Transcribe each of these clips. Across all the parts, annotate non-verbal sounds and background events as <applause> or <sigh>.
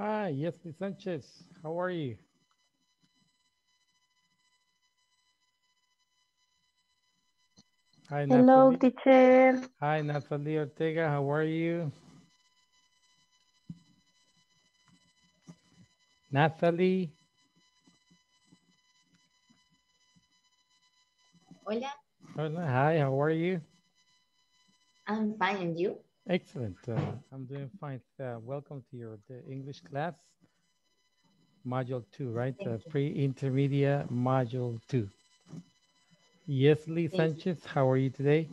Hi, Yesli Sanchez. How are you? Hi, Hello, Natalie. teacher. Hi, Natalie Ortega. How are you? Natalie. Hola, Hola. Hi, how are you? I'm fine, and you? Excellent. Uh, I'm doing fine. Uh, welcome to your the English class, module two, right? Uh. Pre-intermediate module two. Yesli Thank you. Sanchez, how are you today?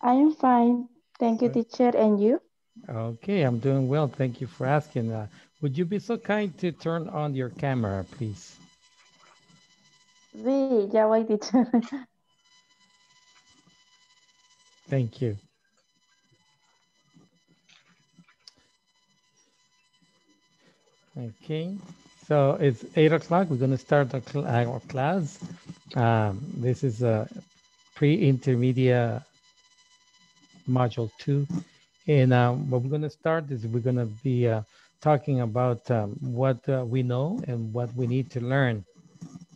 I am fine. Thank you, teacher. And you? Okay, I'm doing well. Thank you for asking. Uh, would you be so kind to turn on your camera, please? Sí, ya voy, teacher. <laughs> Thank you. Okay, so it's eight o'clock. We're going to start the cl- our class. Um, this is a pre-intermediate module two. And um, what we're going to start is we're going to be uh, talking about um, what uh, we know and what we need to learn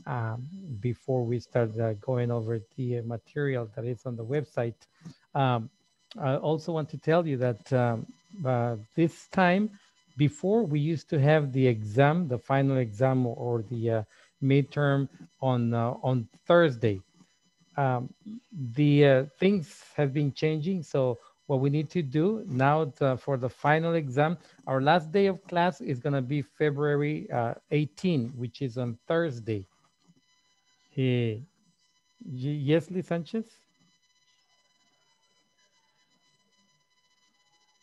um, before we start uh, going over the material that is on the website. Um, I also want to tell you that um, uh, this time, before we used to have the exam, the final exam or the uh, midterm on uh, on Thursday. Um, the uh, things have been changing, so what we need to do now the, for the final exam, our last day of class is going to be February uh, 18, which is on Thursday. Eh, y- Yesli Sanchez?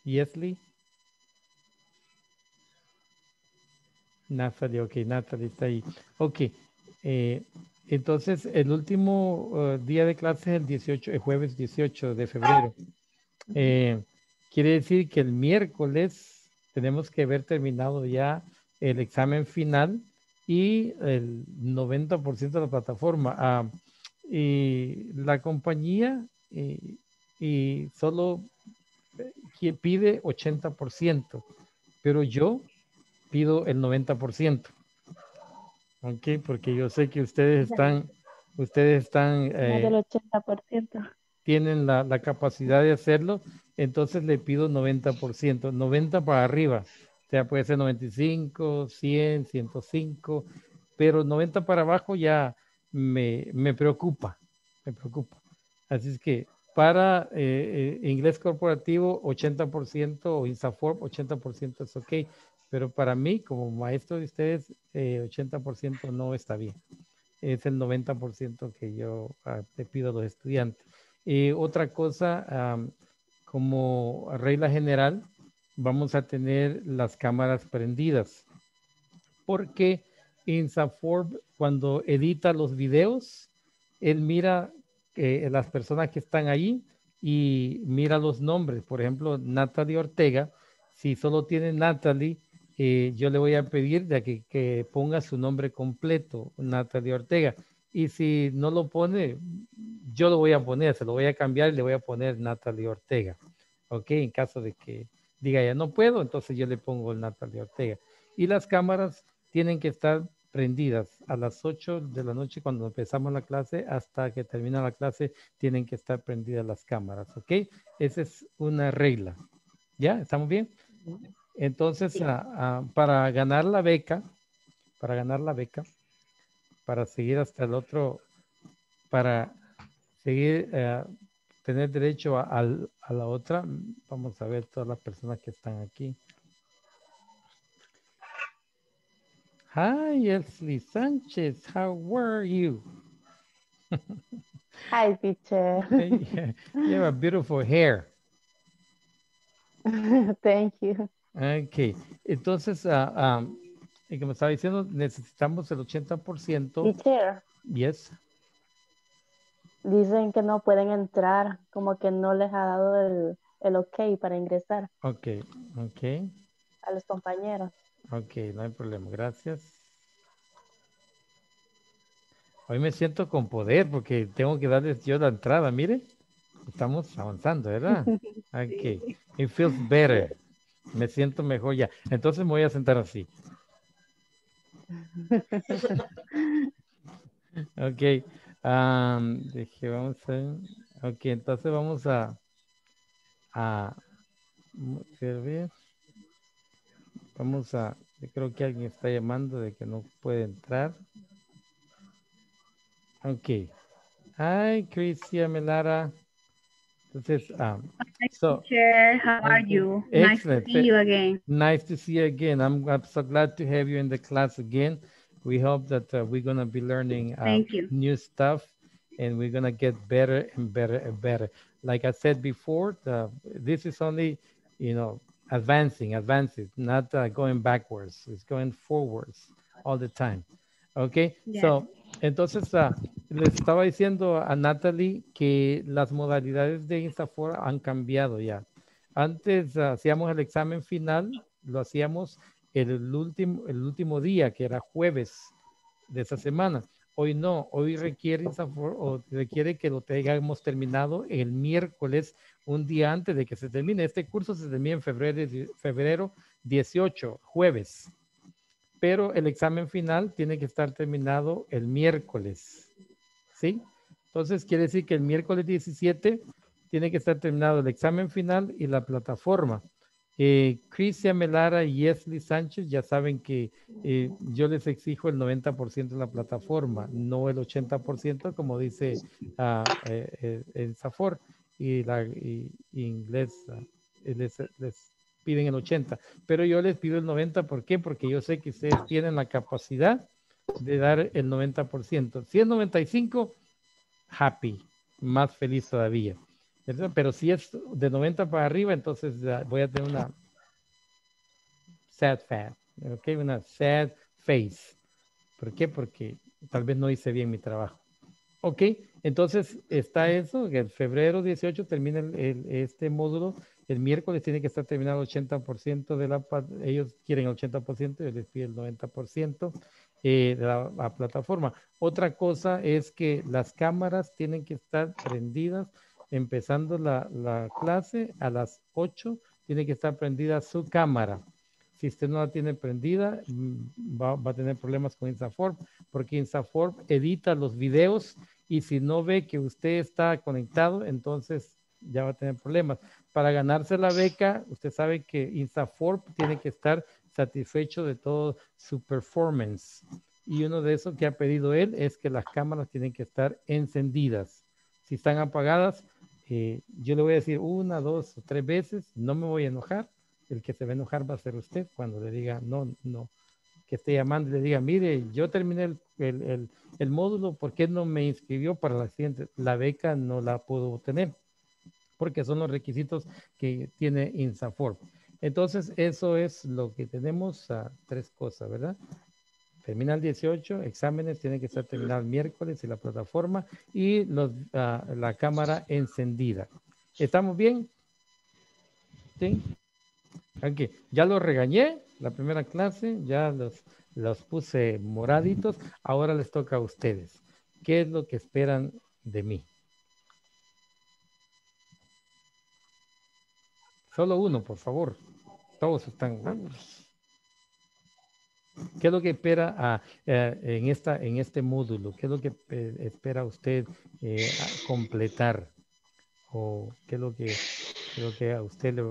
Yesli? Natalie, ok, Natalie está ahí. Ok, eh, entonces el último eh, día de clase es el 18, el jueves 18 de febrero. Eh, quiere decir que el miércoles tenemos que haber terminado ya el examen final y el 90% de la plataforma. Ah, y la compañía y solo pide 80%, pero yo pido el 90%. Ok, porque yo sé que ustedes están, ustedes están, eh, del 80%. tienen la, la capacidad de hacerlo, entonces le pido 90%, 90 para arriba. O sea, puede ser 95, 100, 105, pero 90 para abajo ya me, me preocupa, me preocupa. Así es que para eh, eh, inglés corporativo 80% o INSAFORP 80% es ok, pero para mí como maestro de ustedes eh, 80% no está bien. Es el 90% que yo ah, le pido a los estudiantes. Y otra cosa, am, como regla general, vamos a tener las cámaras prendidas. Porque INSAFORP, cuando edita los videos, él mira eh, las personas que están ahí y mira los nombres. Por ejemplo, Natalie Ortega, si solo tiene Natalie, eh, yo le voy a pedir de que, que ponga su nombre completo, Natalie Ortega. Y si no lo pone, yo lo voy a poner, se lo voy a cambiar y le voy a poner Natalie Ortega. ¿Ok? En caso de que diga ya no puedo, entonces yo le pongo Natalie Ortega. Y las cámaras tienen que estar prendidas a las 8 de la noche cuando empezamos la clase hasta que termina la clase tienen que estar prendidas las cámaras, ¿ok? Esa es una regla. ¿Ya? ¿Estamos bien? Entonces, Sí. para ganar la beca, para ganar la beca, para seguir hasta el otro, para seguir, eh, tener derecho a la otra, vamos a ver todas las personas que están aquí. Hi, Leslie Sanchez, how were you? <laughs> Hi, teacher. You have a beautiful hair. <laughs> Thank you. Ok, entonces, ah, ah, y como estaba diciendo, necesitamos el 80%. Teacher, Yes. dicen que no pueden entrar, como que no les ha dado el, el ok para ingresar Ok, ok, a los compañeros. Ok, no hay problema, gracias. Hoy me siento con poder porque tengo que darles yo la entrada, mire. Estamos avanzando, ¿verdad? <laughs> Ok, it feels better. Me siento mejor ya. Entonces me voy a sentar así. <laughs> ok. Um, dije, vamos a... Ok, entonces vamos a... a ver. Vamos a... Yo creo que alguien está llamando de que no puede entrar. Ok. Hi, Crisia Melara. Entonces, um, so, teacher, how are you? Excellent. Nice to see you again. Nice to see you again. I'm, I'm so glad to have you in the class again. We hope that uh, we're going to be learning uh, Thank you. new stuff and we're going to get better and better and better. Like I said before, the, this is only, you know, advancing, advancing, not uh, going backwards. It's going forwards all the time. Okay, so entonces uh, les estaba diciendo a Natalie que las modalidades de Instafor han cambiado ya. Antes uh, hacíamos el examen final, lo hacíamos el último, el último día, que era jueves de esa semana. Hoy no, hoy requiere Instafor o requiere que lo tengamos terminado el miércoles, un día antes de que se termine. Este curso se termina en febrero, febrero 18, jueves pero el examen final tiene que estar terminado el miércoles. ¿Sí? Entonces quiere decir que el miércoles 17 tiene que estar terminado el examen final y la plataforma. Eh, Cristian Melara y Yesley Sánchez ya saben que eh, yo les exijo el 90% en la plataforma, no el 80% como dice uh, eh, el Safor y la y, inglés uh, les, piden el 80, pero yo les pido el 90, ¿por qué? Porque yo sé que ustedes tienen la capacidad de dar el 90%. Si es 95, happy, más feliz todavía. Pero si es de 90 para arriba, entonces voy a tener una sad face, ¿ok? Una sad face. ¿Por qué? Porque tal vez no hice bien mi trabajo. Ok, entonces está eso, que el febrero 18 termina el, este módulo el miércoles tiene que estar terminado el 80% de la, ellos quieren el 80%, yo les pido el 90% eh, de la, la, plataforma. Otra cosa es que las cámaras tienen que estar prendidas, empezando la, la clase a las 8, tiene que estar prendida su cámara. Si usted no la tiene prendida, va, va a tener problemas con Instaform, porque Instaform edita los videos y si no ve que usted está conectado, entonces ya va a tener problemas. Para ganarse la beca, usted sabe que Instaform tiene que estar satisfecho de todo su performance. Y uno de esos que ha pedido él es que las cámaras tienen que estar encendidas. Si están apagadas, eh, yo le voy a decir una, dos o tres veces, no me voy a enojar. El que se va a enojar va a ser usted cuando le diga no, no, que esté llamando y le diga, mire, yo terminé el, el, el, módulo, ¿por qué no me inscribió para la siguiente? La beca no la puedo obtener porque son los requisitos que tiene INSAFORM. Entonces, eso es lo que tenemos, tres cosas, ¿verdad? Termina el 18, exámenes tienen que estar terminados miércoles y la plataforma y los, uh, la cámara encendida. ¿Estamos bien? ¿Sí? Ok, ya los regañé, la primera clase, ya los, los puse moraditos, ahora les toca a ustedes. ¿Qué es lo que esperan de mí? Solo uno, por favor. Todos están. ¿Qué es lo que espera a, eh, en, esta, en este módulo? ¿Qué es lo que eh, espera usted eh, completar? ¿O qué es lo que, lo que a usted le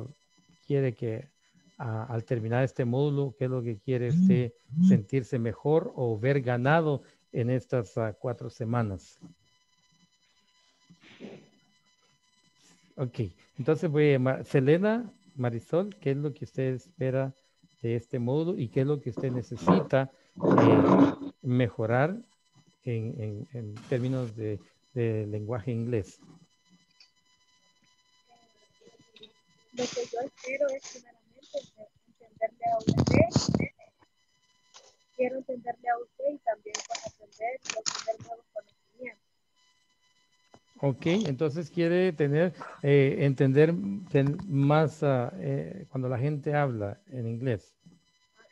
quiere que a, al terminar este módulo, qué es lo que quiere usted sentirse mejor o ver ganado en estas uh, cuatro semanas? Ok, entonces voy a llamar Selena Marisol, ¿qué es lo que usted espera de este módulo y qué es lo que usted necesita eh, mejorar en, en, en términos de, de, lenguaje inglés? Lo que yo espero es primeramente entenderle a usted, quiero entenderle a usted y también para aprender y obtener nuevos conocimientos. Ok, entonces quiere tener, eh, entender ten, más uh, eh, cuando la gente habla en inglés.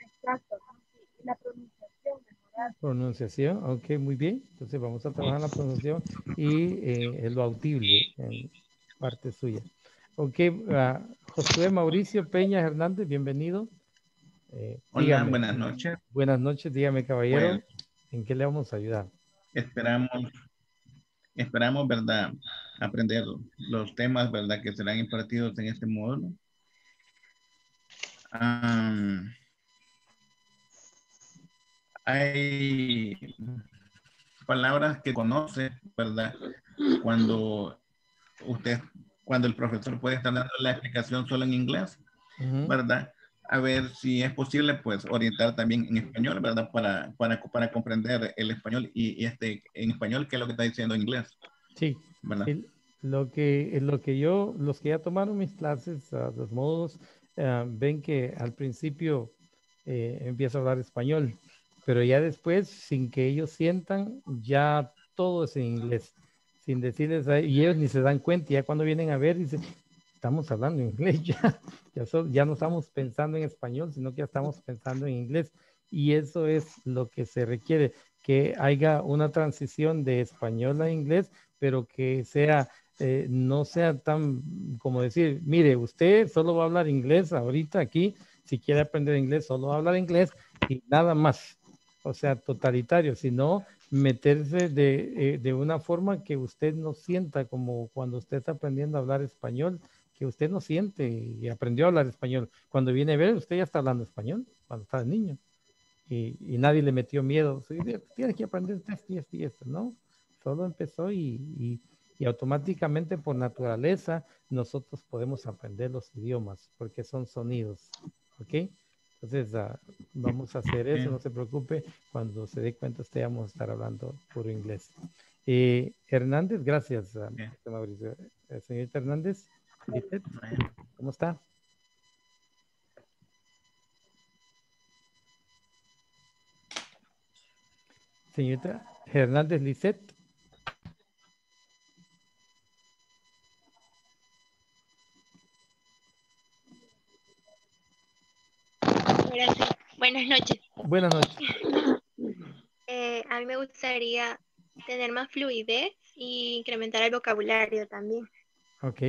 Exacto, y la pronunciación, mejorar. Pronunciación, ok, muy bien. Entonces vamos a trabajar la pronunciación y eh, lo audible en parte suya. Ok, uh, Josué Mauricio Peña Hernández, bienvenido. Eh, Hola, buenas noches. Buenas noches, dígame caballero, ¿en qué le vamos a ayudar? Esperamos, esperamos, ¿verdad? Aprender los temas, ¿verdad? Que serán impartidos en este módulo. hay palabras que conoce, ¿verdad? Cuando usted, cuando el profesor puede estar dando la explicación solo en inglés, ¿verdad? A ver si es posible, pues, orientar también en español, ¿verdad? Para, para, para comprender el español y, este, en español, qué es lo que está diciendo en inglés. Sí, ¿verdad? lo, que, lo que yo, los que ya tomaron mis clases, uh, los modos, uh, ven que al principio eh, empiezo a hablar español pero ya después, sin que ellos sientan, ya todo es en inglés, sin decirles, y ellos ni se dan cuenta, ya cuando vienen a ver, dicen, estamos hablando inglés, <laughs> ya, ya, ya no estamos pensando en español, sino que ya estamos pensando en inglés. Y eso es lo que se requiere, que haya una transición de español a inglés, pero que sea, eh, no sea tan como decir, mire, usted solo va a hablar inglés ahorita aquí, si quiere aprender inglés, solo va a hablar inglés y nada más o sea, totalitario, sino meterse de, eh, de, una forma que usted no sienta como cuando usted está aprendiendo a hablar español, que usted no siente y aprendió a hablar español. Cuando viene a ver, usted ya está hablando español, cuando está niño. Y, y nadie le metió miedo. Tiene que aprender esto y esto y esto, ¿no? Solo empezó y, y, y automáticamente por naturaleza nosotros podemos aprender los idiomas porque son sonidos, ¿ok? Entonces, uh, vamos a hacer eso, no se preocupe. Cuando se dé cuenta, usted vamos a estar hablando puro inglés. Eh, Hernández, gracias, uh, Mauricio. Eh, señorita Hernández, ¿cómo está? Señorita Hernández Lisset. Buenas noches. Buenas noches. Eh, a mí me gustaría tener más fluidez y incrementar el vocabulario también. Ok,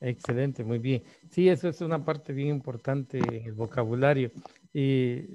excelente, muy bien. Sí, eso es una parte bien importante, el vocabulario. Y,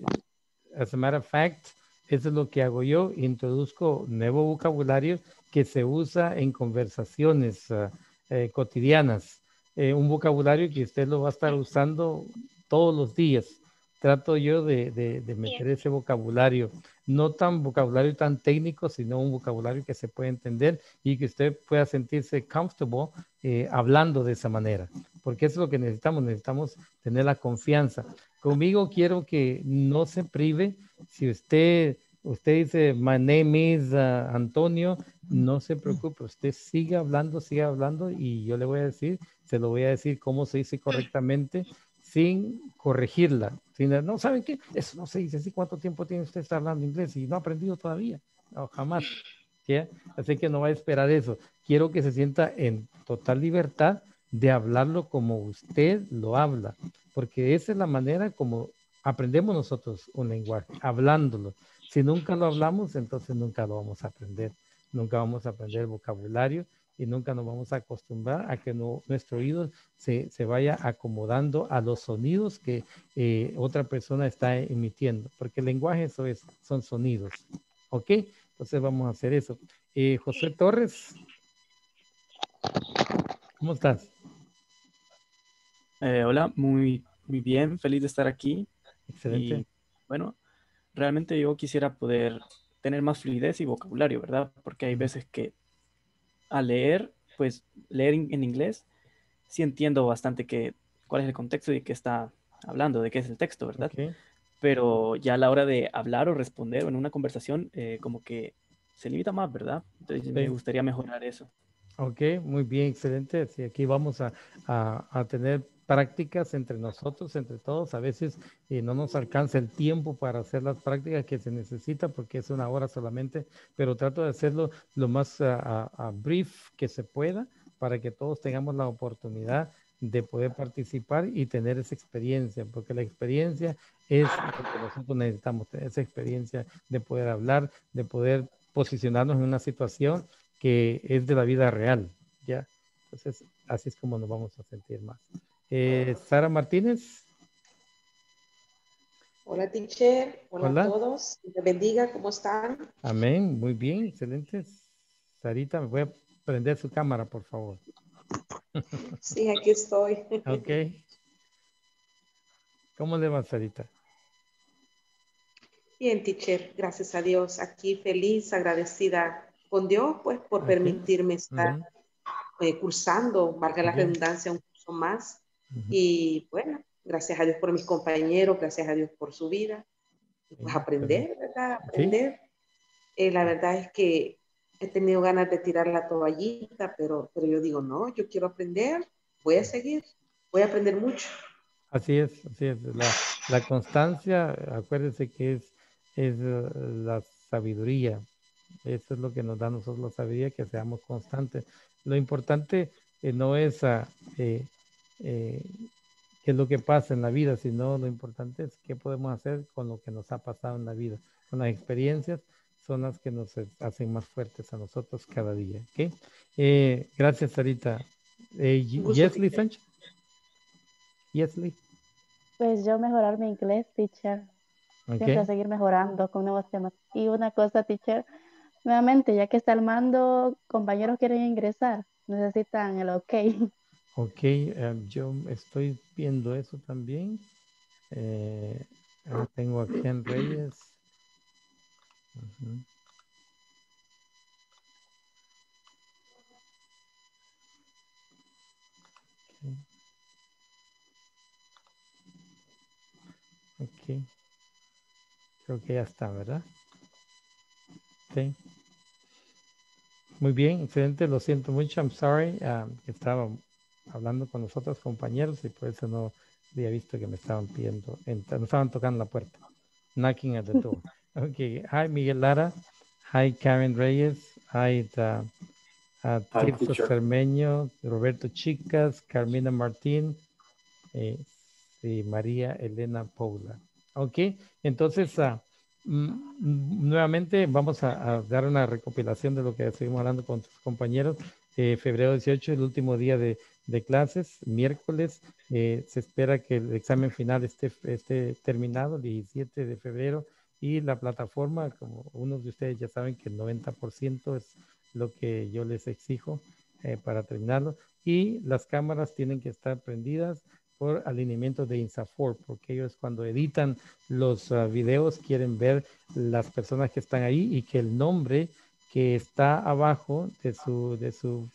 as a matter of fact, eso es lo que hago yo, introduzco nuevo vocabulario que se usa en conversaciones uh, eh, cotidianas. Eh, un vocabulario que usted lo va a estar usando todos los días trato yo de, de, meter ese vocabulario, no tan vocabulario tan técnico, sino un vocabulario que se puede entender y que usted pueda sentirse comfortable eh, hablando de esa manera, porque eso es lo que necesitamos, necesitamos tener la confianza. Conmigo quiero que no se prive, si usted, usted dice, my name is uh, Antonio, no se preocupe, usted siga hablando, siga hablando y yo le voy a decir, se lo voy a decir cómo se dice correctamente sin corregirla. Sin, no, ¿saben qué? Eso no se dice así. ¿Cuánto tiempo tiene usted estar hablando inglés y no ha aprendido todavía? No, jamás. Así que no va a esperar eso. Quiero que se sienta en total libertad de hablarlo como usted lo habla, porque esa es la manera como aprendemos nosotros un lenguaje, hablándolo. Si nunca lo hablamos, entonces nunca lo vamos a aprender. Nunca vamos a aprender vocabulario y nunca nos vamos a acostumbrar a que nuestro oído se, vaya acomodando a los sonidos que eh, otra persona está emitiendo, porque el lenguaje eso es, son sonidos. ¿Ok? Entonces vamos a hacer eso. Eh, José Torres, ¿cómo estás? Eh, hola, muy, muy bien, feliz de estar aquí. Excelente. bueno, realmente yo quisiera poder tener más fluidez y vocabulario, ¿verdad? Porque hay veces que a leer, pues leer en inglés, sí entiendo bastante que, cuál es el contexto y de qué está hablando, de qué es el texto, ¿verdad? Pero ya a la hora de hablar o responder en una conversación, eh, como que se limita más, ¿verdad? Entonces me gustaría mejorar eso. Ok, muy bien, excelente. Sí, aquí vamos a, a, a tener prácticas entre nosotros, entre todos. A veces eh, no nos alcanza el tiempo para hacer las prácticas que se necesita porque es una hora solamente, pero trato de hacerlo lo más a, brief que se pueda para que todos tengamos la oportunidad de poder participar y tener esa experiencia, porque la experiencia es lo que nosotros necesitamos, esa experiencia de poder hablar, de poder posicionarnos en una situación que es de la vida real, ¿ya? Entonces, así es como nos vamos a sentir más. Eh, Sara Martínez. Hola, teacher. Hola, a todos. Que bendiga. ¿Cómo están? Amén. Muy bien. Excelente. Sarita, me voy a prender su cámara, por favor. <laughs> Sí, aquí estoy. Ok. ¿Cómo le va, Sarita? Bien, teacher. Gracias a Dios. Aquí feliz, agradecida con Dios, pues, por permitirme estar eh, cursando, valga la redundancia, un curso más. Y bueno, gracias a Dios por mis compañeros, gracias a Dios por su vida. pues aprender, ¿verdad? Aprender. Eh, la verdad es que he tenido ganas de tirar la toallita, pero, pero yo digo, no, yo quiero aprender, voy a seguir, voy a aprender mucho. Así es, así es. La, la constancia, acuérdese que es, es eh, la sabiduría. Eso es lo que nos da a nosotros la sabiduría, que seamos constantes. Lo importante eh, no es a, eh, qué es lo que pasa en la vida, sino lo importante es qué podemos hacer con lo que nos ha pasado en la vida, con las experiencias son las que nos hacen más fuertes a nosotros cada día. ¿okay? Eh, gracias, Sarita. Eh, Yesli Sánchez. Yesli. Pues yo mejorar mi inglés, teacher. Siempre seguir mejorando con nuevos temas. Y una cosa, teacher, nuevamente, ya que está el mando, compañeros quieren ingresar, necesitan el ok. <laughs> Ok, em, yo estoy viendo eso también. Eh, tengo aquí en Reyes. Okay. Creo que ya está, ¿verdad? Sí. Muy bien, excelente. Lo siento mucho. I'm sorry. Um, estaba hablando con los otros compañeros y por eso no había visto que me estaban pidiendo, me estaban tocando la puerta. Knocking at the door. <laughs> Okay. Hi, Miguel Lara. Hi, Karen Reyes. Hi, uh, Tirso Cermeño, Roberto Chicas, Carmina Martín eh, y María Elena Paula. Ok, entonces uh, nuevamente vamos a, a, dar una recopilación de lo que estuvimos hablando con tus compañeros. Eh, febrero 18, el último día de, de clases, miércoles. Eh, se espera que el examen final esté, esté terminado el 17 de febrero y la plataforma, como unos de ustedes ya saben que el 90% es lo que yo les exijo eh, para terminarlo. Y las cámaras tienen que estar prendidas por alineamiento de INSAFOR, porque ellos cuando editan los ah, videos quieren ver las personas que están ahí y que el nombre que está abajo de su, de su,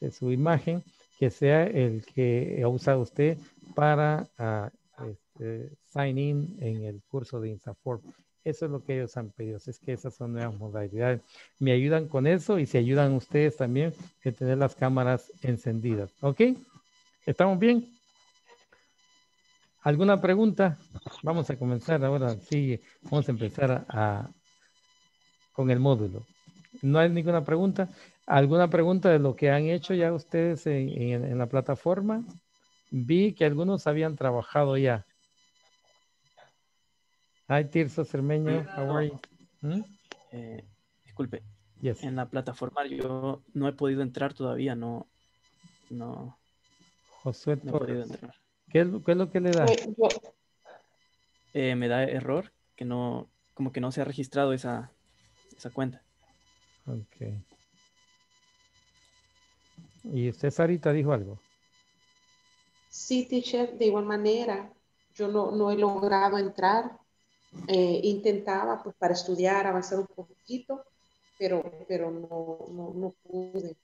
de su imagen, que sea el que ha usado usted para uh, sign in en el curso de INSAFORP. Eso es lo que ellos han pedido. Es que esas son nuevas modalidades. Me ayudan con eso y se ayudan ustedes también a tener las cámaras encendidas. ¿Ok? ¿Estamos bien? ¿Alguna pregunta? Vamos a comenzar ahora. Sí, vamos a empezar con el módulo. ¿No hay ninguna pregunta? ¿Alguna pregunta de lo que han hecho ya ustedes en, en la plataforma? Vi que algunos habían trabajado ya. Hi, Tirso Cermeño. How are you? ¿Mm? Eh, disculpe. En la plataforma yo no he podido entrar todavía, no. No. Josué no he podido entrar. ¿Qué es, lo que le da? Eh, me da error, que no, como que no se ha registrado esa, esa cuenta. Ok. ¿Y usted, Sarita, dijo algo? Sí, teacher, de igual manera. Yo no, no he logrado entrar eh, intentaba pues para estudiar, avanzar un poquito, pero, pero no, no, no pude.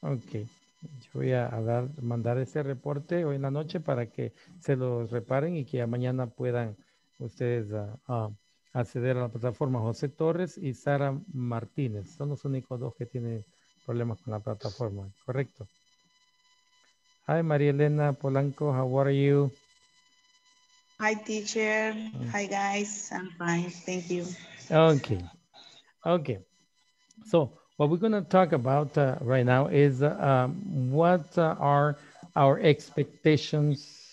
Ok, yo voy a dar, mandar ese reporte hoy en la noche para que se lo reparen y que mañana puedan ustedes uh, acceder a la plataforma. José Torres y Sara Martínez son los únicos dos que tienen problemas con la plataforma, ¿correcto? Hi, María Elena Polanco, how are you? Hi, teacher. Mm. Hi, guys. I'm fine. Thank you. Okay. Okay. So what we're going to talk about uh, right now is uh, um, what uh, are our expectations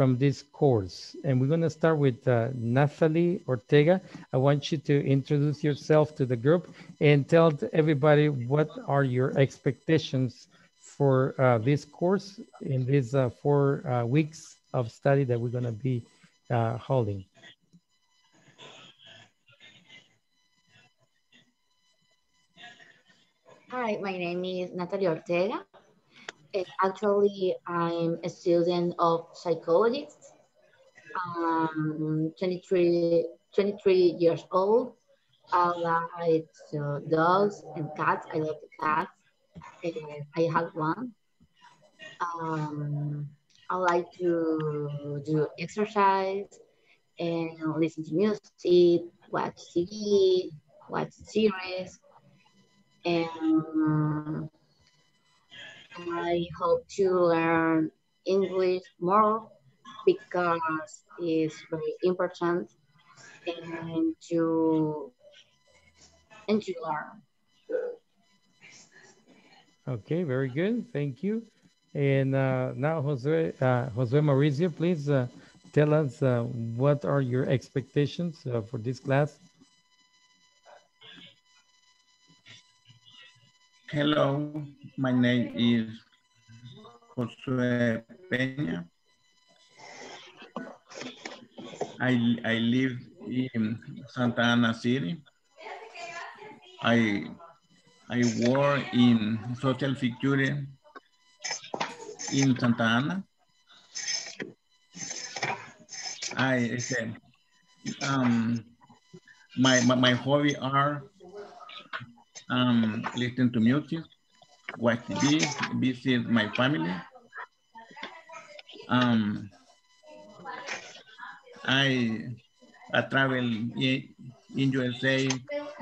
from this course. And we're going to start with uh, Nathalie Ortega. I want you to introduce yourself to the group and tell everybody what are your expectations for uh, this course in these uh, four uh, weeks of study that we're going to be uh, holding. Hi, my name is Natalie Ortega. Actually, I'm a student of psychology. Um, 23, 23 years old. I like uh, dogs and cats. I love cats. I have one. Um, I like to do exercise and listen to music, watch TV, watch series, and I hope to learn English more because it's very important and to and to learn. Okay, very good. Thank you. And uh, now, Jose, uh, Jose Mauricio, please uh, tell us uh, what are your expectations uh, for this class? Hello, my name is Josue Peña. I, I live in Santa Ana City. I I work in social security in Santa Ana. I said, um, my, my, my hobby are um, listen to music, watch TV, visit my family. Um, I, I travel in, in USA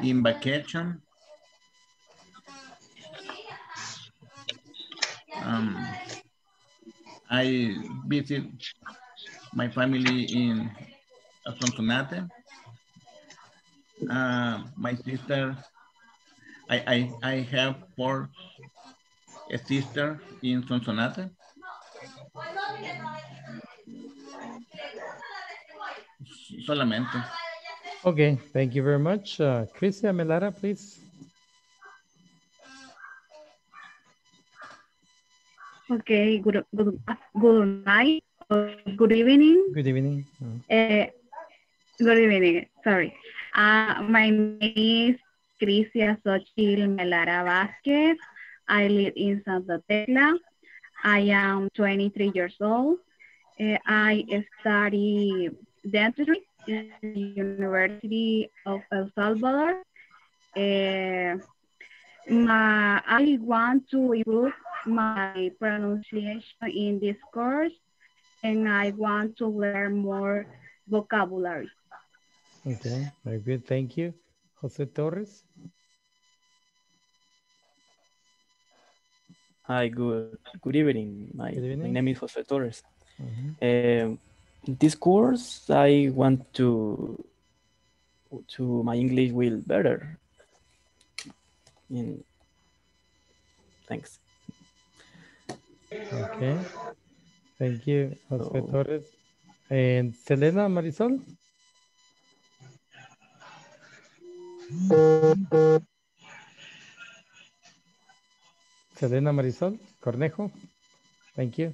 in vacation. Um, I visit my family in Sonsonate. Uh, my sister, I, I, I have four a sister in Sonsonate. Solamente. Okay, thank you very much. Uh, Christian Melara, please. Okay, good, good, good night, good evening. Good evening. Uh, good evening, sorry. Uh, my name is Crisia Xochitl Melara Vasquez. I live in Santa Tecla. I am 23 years old. Uh, I study dentistry in the University of El Salvador. Uh, my, I want to improve my pronunciation in this course and I want to learn more vocabulary. Okay, very good. Thank you. Jose Torres. Hi, good good evening. My, good evening. my name is Jose Torres. Mm -hmm. uh, this course, I want to to my English will better. In, thanks. Okay. Thank you, Jose so, Torres. And Selena Marisol? Selena Marisol Cornejo. Thank you.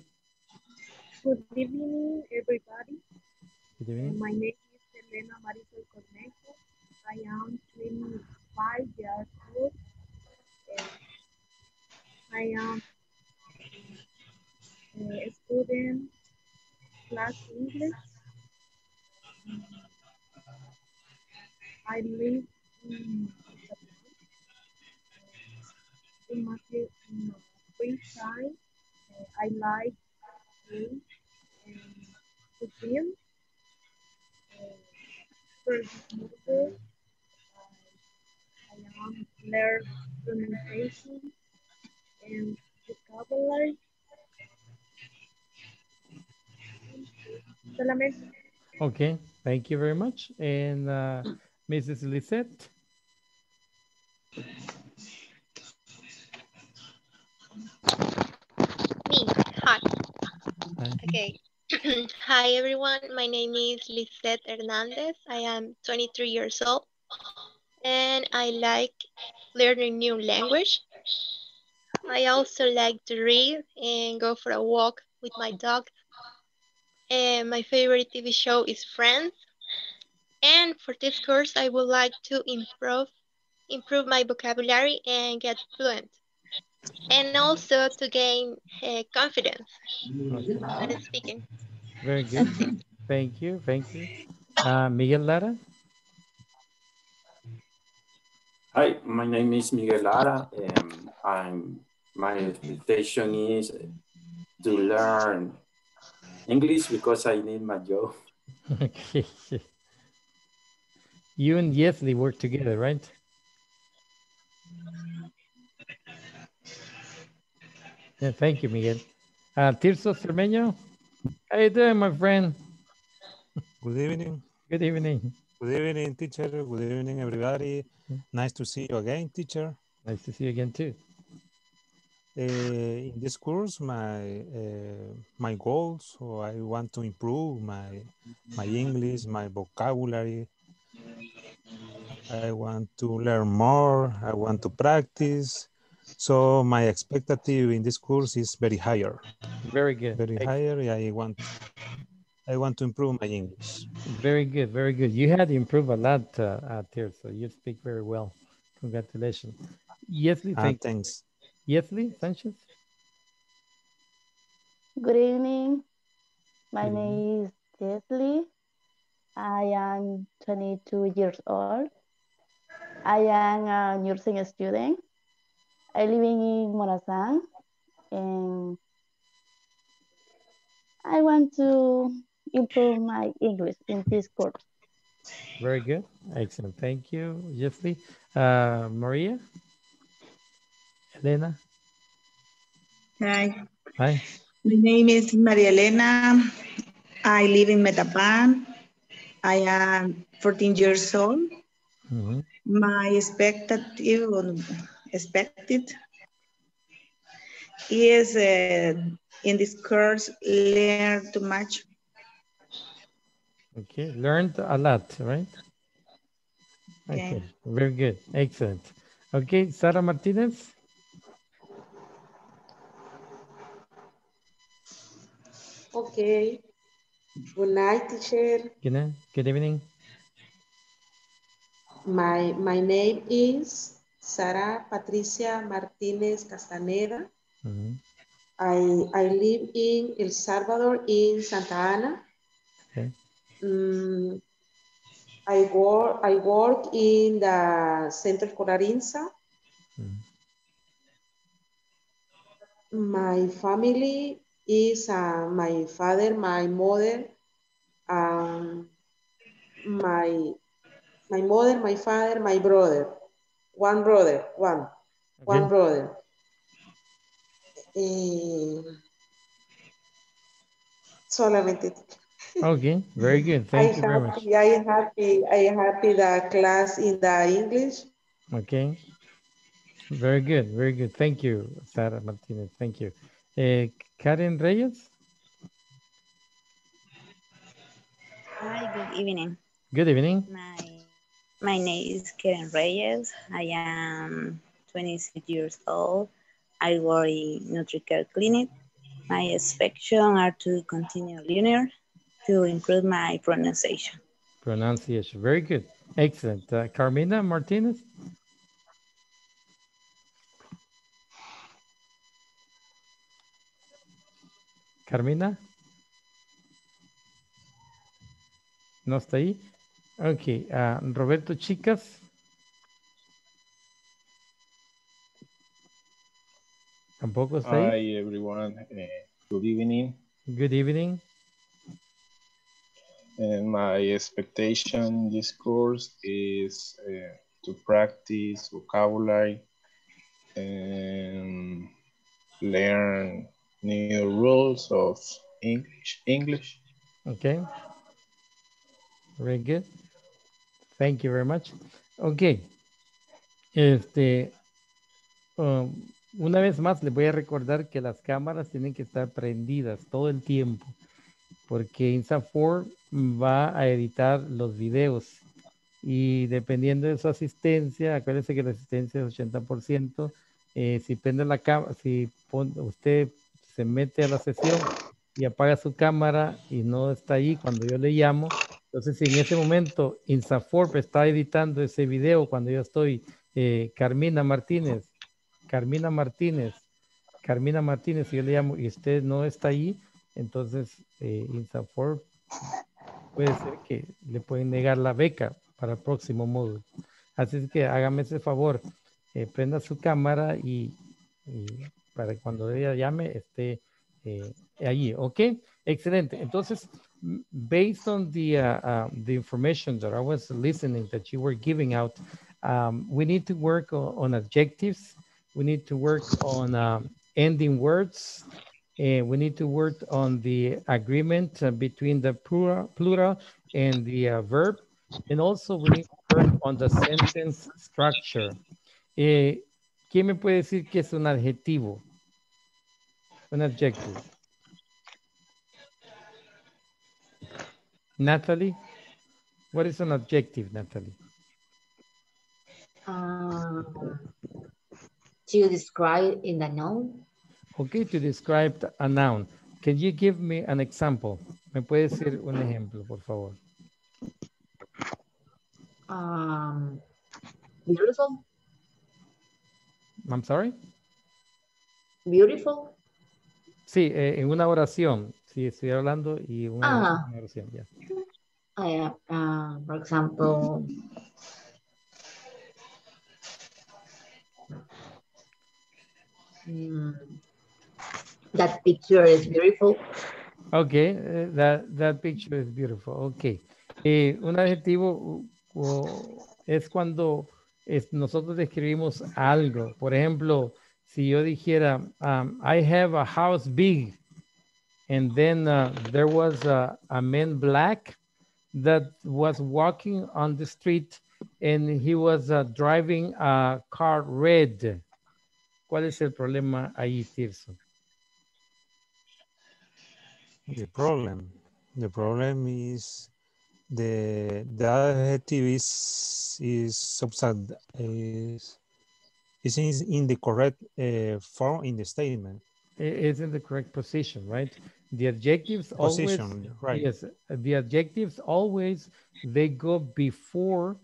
Good evening, everybody. Good evening. My name is Selena Marisol Cornejo. I am 25 years old. I am a student class English. I live in my, free time. I like to to film. For example, I, am learn pronunciation and vocabulary. Okay, thank you very much. And uh, Mrs. Lisette. Me, hi. Okay. <clears throat> Hi everyone, my name is Lisette Hernandez. I am 23 years old and I like learning new language. I also like to read and go for a walk with my dog. And my favorite TV show is Friends. And for this course, I would like to improve improve my vocabulary and get fluent. And also to gain uh, confidence when speaking. Very good. Thank you. Thank you. Uh, Miguel Lara? Hi, my name is Miguel Lara. Um, I'm, my expectation is to learn English because I need my job. <laughs> okay. You and Yesley work together, right? Yeah, thank you, Miguel. Uh, Tirso Cermeño, how you doing, my friend? Good evening. Good evening. Good evening, teacher. Good evening, everybody. Nice to see you again, teacher. Nice to see you again, too. Uh, in this course, my uh, my goals, so I want to improve my my English, my vocabulary. I want to learn more. I want to practice. So my expectative in this course is very higher. Very good. Very higher. I want I want to improve my English. Very good, very good. You had to improve a lot uh, out there, so you speak very well. Congratulations. Yesli, uh, thank thanks. Yesli Sanchez. Good evening. My mm name is Yesli. I am 22 years old. I am a nursing student. I live in Morazan and I want to improve my English in this course. Very good. Excellent. Thank you, Jeffrey. Uh, Maria? Elena? Hi. Hi. My name is Maria Elena. I live in Metapan. I am 14 years old. Mm -hmm. My expectative, expected is uh, in this course learn too much Okay, learned a lot, right? Okay, yeah. very good, excellent. Okay, Sara Martinez. Okay, good night, teacher. Good night, good evening. My, my name is Sara Patricia Martinez Castaneda. Mm -hmm. I, I live in El Salvador in Santa Ana. Okay. Um, I work I work in the Center for Arinsa. Mm. My family is uh, my father, my mother, um, my my mother, my father, my brother. One brother, one, okay. one brother. Eh, solamente. Okay, very good. <laughs> Thank I you very much. I am happy. I am happy the class in the English. Okay. Very good. Very good. Thank you, Sara Martinez. Thank you. Uh, Karen Reyes. Hi, good evening. Good evening. My, my name is Karen Reyes. I am 26 years old. I work in NutriCare Clinic. My expectations are to continue learning to improve my pronunciation. Pronunciation, very good. Excellent. Uh, Carmina Martinez? Carmina? ¿No está ahí? Ok. Uh, Roberto Chicas. Tampoco está ahí. Hi everyone. Uh, good evening. Good evening. And my expectation in this course is uh, to practice vocabulary and learn new rules of English. English. Okay. Very good. Thank you very much. Okay. Este, um, una vez más les voy a recordar que las cámaras tienen que estar prendidas todo el tiempo porque INSA4 va a editar los videos y dependiendo de su asistencia, acuérdense que la asistencia es 80%, eh, si prende la cámara, si usted se mete a la sesión y apaga su cámara y no está ahí cuando yo le llamo, entonces si en ese momento Insaforp está editando ese video cuando yo estoy, eh, Carmina Martínez, Carmina Martínez, Carmina Martínez, si yo le llamo y usted no está ahí, entonces eh, Insaforp puede ser que le pueden negar la beca para el próximo módulo. Así que hágame ese favor, eh, prenda su cámara y, para cuando ella llame esté eh, allí, ¿ok? Excelente. Entonces, based on the, uh, uh, the information that I was listening that you were giving out, um, we need to work on, on, adjectives. We need to work on um, ending words. And we need to work on the agreement uh, between the plural, plural and the uh, verb. And also we need to work on the sentence structure. ¿Quién me puede decir que es un adjetivo? Un adjective. Natalie, what is an adjective, Natalie? Uh, to describe in the noun. Okay, to describe a noun. Can you give me an example? ¿Me puede decir un ejemplo, por favor? Um, beautiful. I'm sorry? Beautiful. Sí, eh, en una oración. Sí, estoy hablando y una, ah. una oración. Yeah. Uh, uh, for example, mm, that picture is beautiful. Okay, uh, that, that picture is beautiful. Okay. Eh, un adjetivo uh, es cuando es, nosotros describimos algo. Por ejemplo, si yo dijera, um, I have a house big, and then uh, there was a, a man black that was walking on the street and he was uh, driving a car red. ¿Cuál es el problema ahí, Tirso? The problem, the problem is the the adjective is is is is in the correct uh, form in the statement. It's in the correct position, right? The adjectives position, always, right? Yes, the adjectives always they go before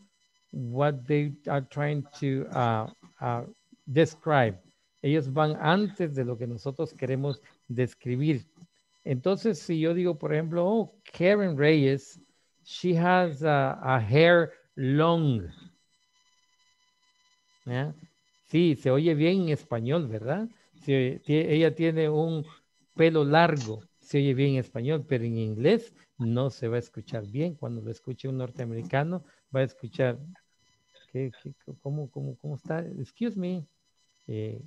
what they are trying to uh, uh, describe. Ellos van antes de lo que nosotros queremos describir. Entonces, si yo digo, por ejemplo, oh, Karen Reyes she has a, a hair long. Sí, se oye bien en español, ¿verdad? Ella tiene un pelo largo, se oye bien en español, pero en inglés no se va a escuchar bien. Cuando lo escuche un norteamericano, va a escuchar, ¿qué, qué, cómo, cómo, cómo está? Excuse me. Eh,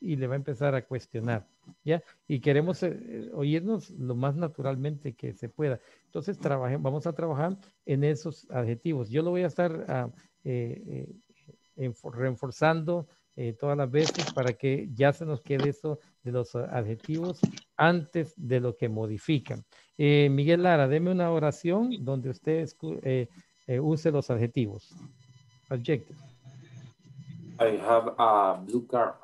y le va a empezar a cuestionar, ¿ya? Y queremos eh, oírnos lo más naturalmente que se pueda. Entonces, vamos a trabajar en esos adjetivos. Yo lo voy a estar ah, eh, eh, reforzando todas las veces para que ya se nos quede eso de los adjetivos antes de lo que modifican. Miguel Lara, deme una oración donde usted use los adjetivos. Adjectives. I have a blue car.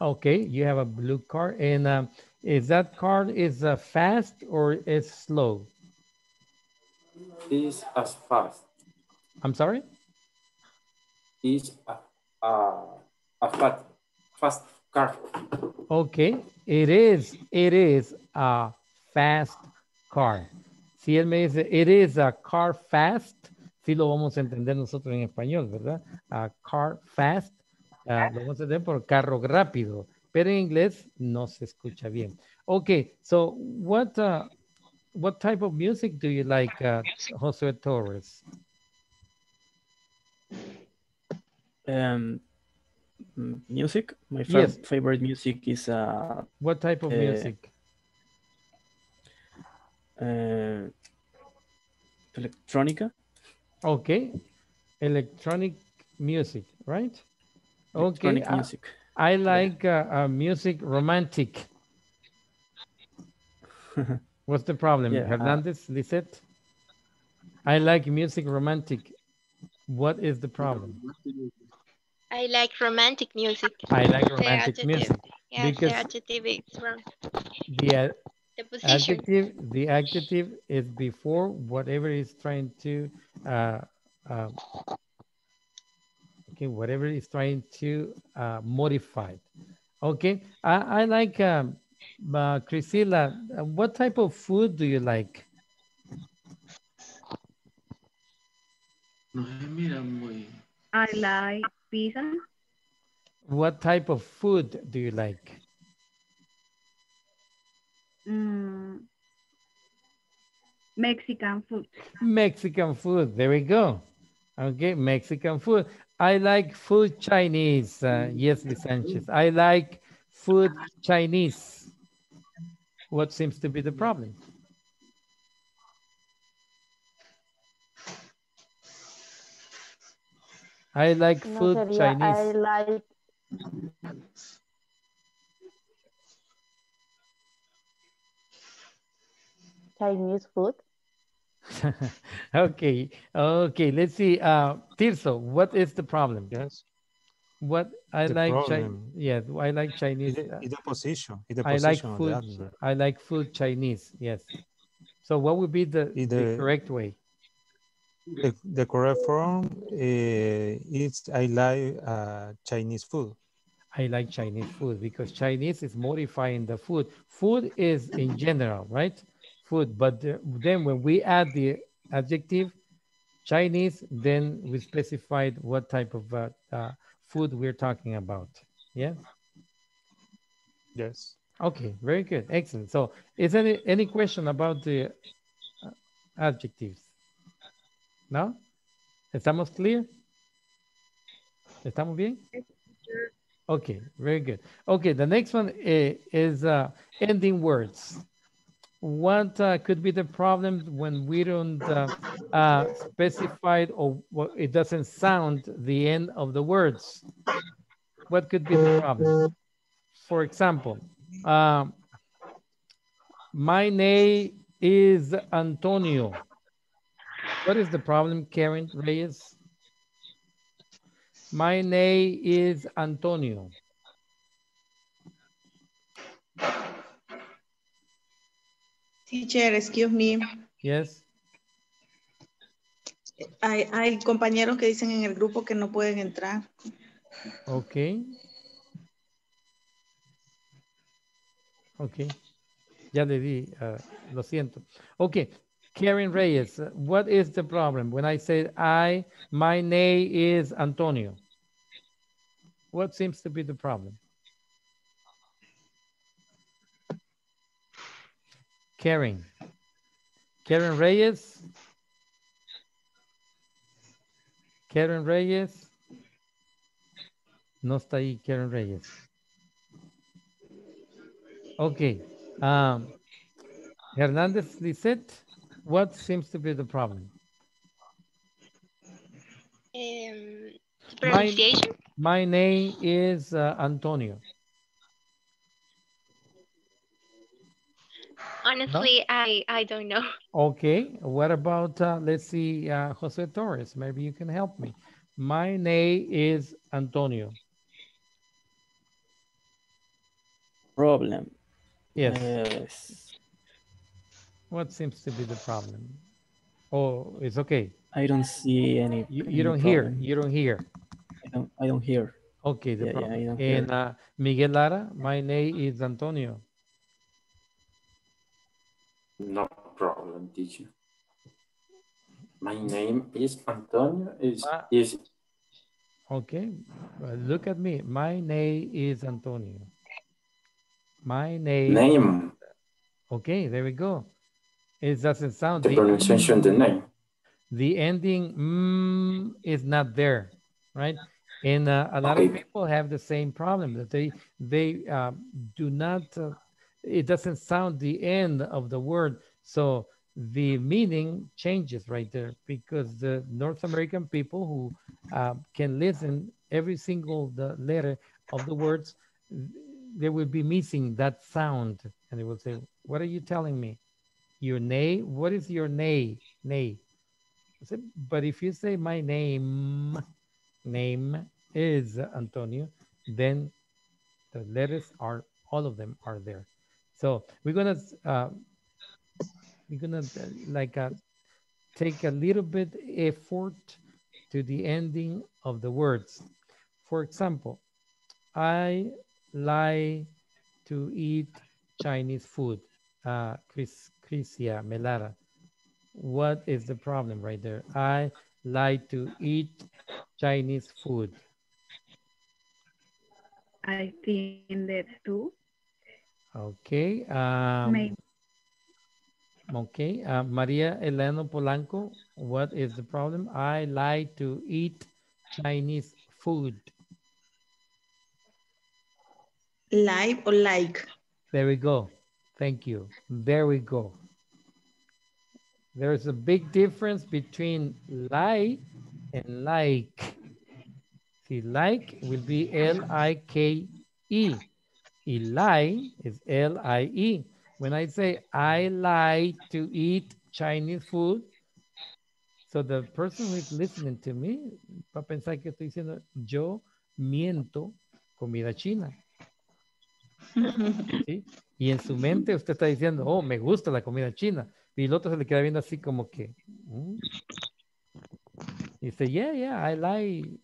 Okay, you have a blue car. And um, is that car is uh, fast or is slow? Is as fast. I'm sorry? Is a, a, a fast, fast car. Okay, it is, it is a fast car. Si él me dice, it is a car fast, sí lo vamos a entender nosotros en español, ¿verdad? A car fast Uh, lo vamos a entender por carro rápido, pero en inglés no se escucha bien. Okay, so what uh, what type of music do you like, uh, Jose Torres? Um, music. My fa yes. favorite music is uh. What type of uh, music? Uh, electronica. Okay, electronic music, right? Okay. Uh, music. I, I like uh, uh, music romantic. <laughs> What's the problem? Yeah, Hernandez, uh, Lisette? I like music romantic. What is the problem? I like romantic music. I like romantic music. Yeah, because the adjective is wrong. The, the adjective, the adjective is before whatever is trying to, uh, uh, okay, whatever is trying to uh, modify. Okay, I, I like, um, uh, Priscilla, what type of food do you like? I like pizza. What type of food do you like? Mm, Mexican food. Mexican food. There we go. Okay, Mexican food. I like food Chinese. Uh, yes, Sanchez. I like food Chinese. What seems to be the problem? I like food no, Chinese. I like Chinese food. <laughs> okay, okay. Let's see. Uh, Tirso, what is the problem? Yes. What I the like, Chi yes, I like Chinese. It's the, position. It's the I like food. I like food Chinese. Yes. So what would be the, the, the correct way? The, the correct form uh, is I like uh, Chinese food. I like Chinese food because Chinese is modifying the food. Food is in general, right? Food, but the, then when we add the adjective Chinese, then we specified what type of uh, uh, food we're talking about. Yeah? Yes. Okay, very good. Excellent. So is any, any question about the uh, adjectives? ¿No? ¿Estamos clear? ¿Estamos bien? Okay, very good. Okay, the next one eh, is uh, ending words. What uh, could be the problem when we don't uh, uh, specify or it doesn't sound the end of the words? What could be the problem? For example, um, my name is Antonio. What is the problem, Karen Reyes? My name is Antonio. Teacher, excuse me. Yes. Hay, hay compañeros que dicen en el grupo que no pueden entrar. Ok. Ok. Ya le di, uh, lo siento. Ok. Karen Reyes, what is the problem when I say I, my name is Antonio? What seems to be the problem? Karen. Karen Reyes. Karen Reyes. No está ahí Karen Reyes. Okay. Um, Hernandez Lisette. What seems to be the problem? Um, pronunciation? My, my name is uh, Antonio. Honestly, no? I, I don't know. <laughs> Okay. What about, uh, let's see, uh, Jose Torres. Maybe you can help me. My name is Antonio. Problem. Yes. yes. What seems to be the problem? Oh, it's okay. I don't see any. You, you don't hear. You don't hear. I don't. I don't hear. Okay. The yeah, problem. Yeah, and uh, Miguel Lara, my name is Antonio. No problem, teacher. My name is Antonio. Is uh, is. Okay, look at me. My name is Antonio. My name. Name. Okay, there we go. It doesn't sound. The, the pronunciation, the name. The ending mm, is not there, right? And uh, a lot okay. of people have the same problem that they they uh, do not. Uh, it doesn't sound the end of the word, so the meaning changes right there because the North American people who uh, can listen every single letter of the words, they will be missing that sound, and they will say, "What are you telling me?" Your name? What is your name? Name. But if you say my name, name, is Antonio, then the letters are, all of them are there. So we're gonna, uh, we're gonna uh, like uh, take a little bit effort to the ending of the words. For example, I like to eat Chinese food. Uh, Chris, Crisia Melara, what is the problem right there? I like to eat Chinese food. I think that too. Okay. Um. Okay. Uh, Maria Elena Polanco, what is the problem? I like to eat Chinese food. Like or like? There we go. Thank you. There we go. There's a big difference between like and like. See, like will be L-I-K-E. Eli is L-I-E. When I say I like to eat Chinese food, so the person who is listening to me va a pensar que estoy diciendo yo miento comida china. <laughs> ¿Sí? Y en su mente usted está diciendo, oh, me gusta la comida china. Y el otro se le queda viendo así como que, mm". y dice, yeah, yeah, I like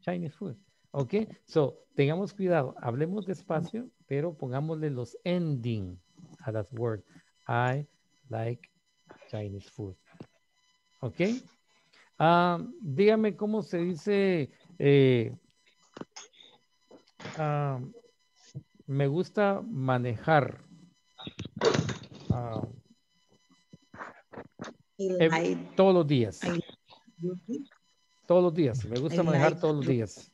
Chinese food. Ok, so tengamos cuidado, hablemos despacio, pero pongámosle los ending a las words. I like Chinese food. Ok. Um, dígame cómo se dice eh, um, me gusta manejar. Uh, like, todos los días. Todos los días. Me gusta I manejar like todos los días.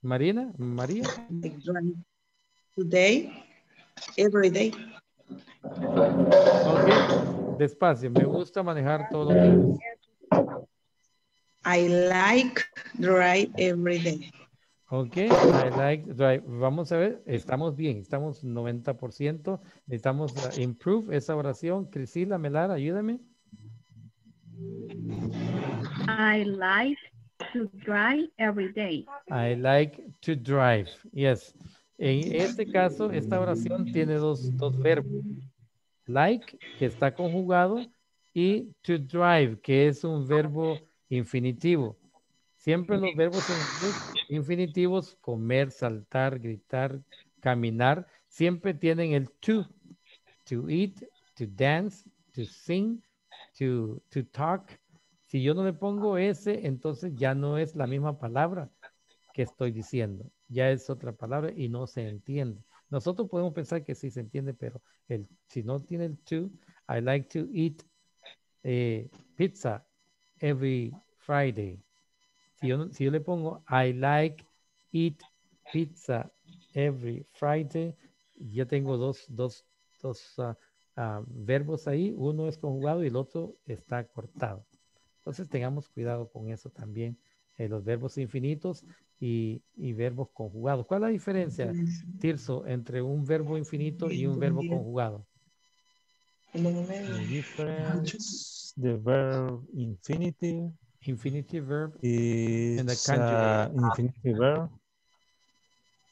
Marina, María. Today, every day. Ok, despacio. Me gusta manejar todos los días. I like drive every day. Ok, I like drive. Vamos a ver, estamos bien, estamos 90%. Necesitamos uh, improve esa oración. Crisila, Melar, ayúdame. I like to drive every day. I like to drive, yes. En este caso, esta oración tiene dos, dos verbos. Like, que está conjugado, y to drive, que es un verbo infinitivo. Siempre los verbos infinitivos, comer, saltar, gritar, caminar, siempre tienen el to. To eat, to dance, to sing, to, to talk. Si yo no le pongo ese, entonces ya no es la misma palabra que estoy diciendo. Ya es otra palabra y no se entiende. Nosotros podemos pensar que sí se entiende, pero el, si no tiene el to, I like to eat eh, pizza every Friday. Si yo, le pongo I like eat pizza every Friday, ya tengo dos, dos, dos ah, ah, verbos ahí. Uno es conjugado y el otro está cortado. Entonces tengamos cuidado con eso también. Eh, los verbos infinitos y, y, verbos conjugados. ¿Cuál es la diferencia, Tirso, entre un verbo infinito y un verbo conjugado? The difference, the verb infinitive infinitive verb is and the. Uh, infinitive verb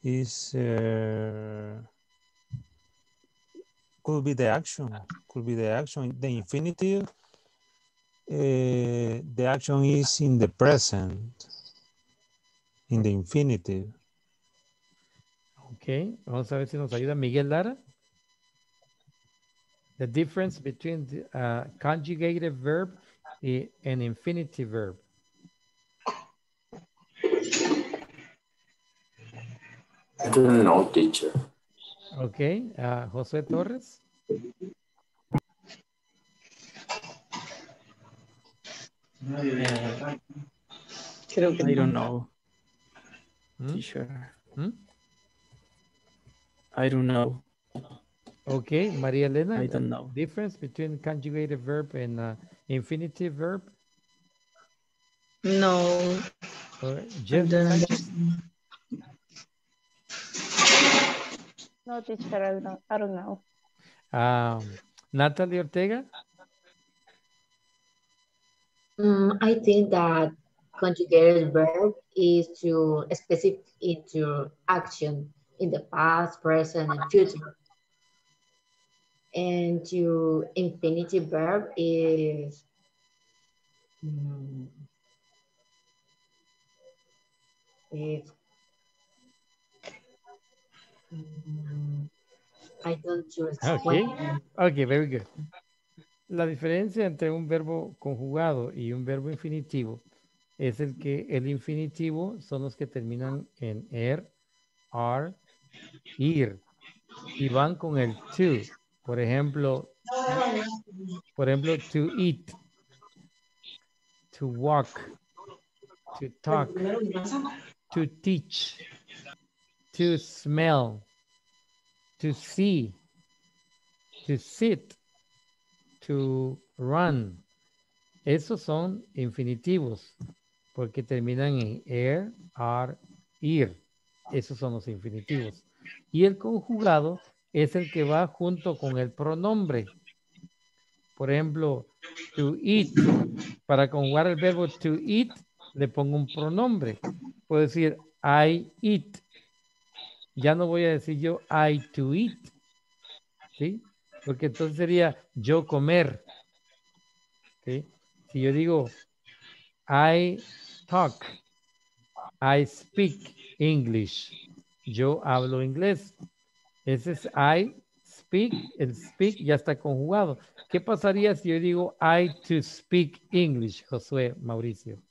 is uh, could be the action could be the action the infinitive the action is in the present in the infinitive okay vamos a ver si nos ayuda Miguel Lara the difference between the uh, conjugated verb an infinitive verb? I don't know, teacher. Okay, uh, Jose Torres. I don't know. Hmm? Teacher. Hmm? I don't know. Okay, Maria Elena. I don't know. Difference between conjugated verb and uh, infinitive verb? No. Uh, Jeff No, teacher, I don't. I don't know. Um, Natalie Ortega? Um, I think that conjugated verb is to specific into action in the past, present, and future. And to infinitive verb is um, is um, I don't just Okay. okay, very good. La diferencia entre un verbo conjugado y un verbo infinitivo es el que el infinitivo son los que terminan en er, are, ir y van con el to. Por ejemplo, por ejemplo, to eat, to walk, to talk, to teach, to smell, to see, to sit, to run. Esos son infinitivos porque terminan en er, are, ir. Esos son los infinitivos. Y el conjugado es el que va junto con el pronombre. Por ejemplo, to eat. Para conjugar el verbo to eat, le pongo un pronombre. Puedo decir I eat. Ya no voy a decir yo I to eat. ¿Sí? Porque entonces sería yo comer. Si yo digo I talk, I speak English. Yo hablo inglés. Ese es I speak, el speak ya está conjugado. ¿Qué pasaría si yo digo I to speak English, Josué Mauricio?